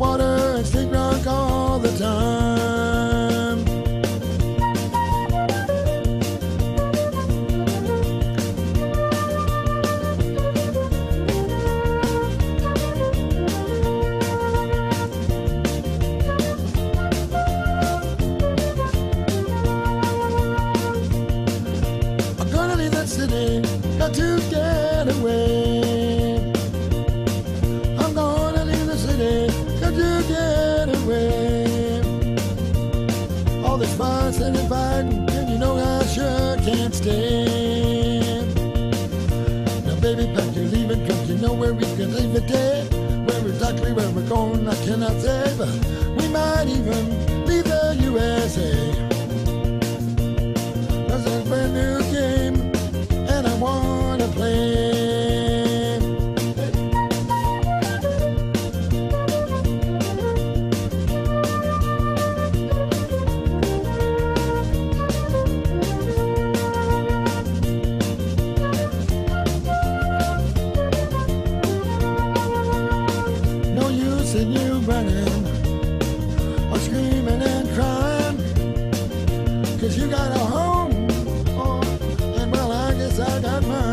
water and sleep drunk all the time. I'm gonna leave that city, got to get away. This fussing and fighting, and you know I sure can't stay. Now, baby, pack your leaving, cause you know where we can leave it day. Where exactly where we're going, I cannot say, but we might even leave the USA. see you running or screaming and crying. Cause you got a home oh, and well I guess I got mine.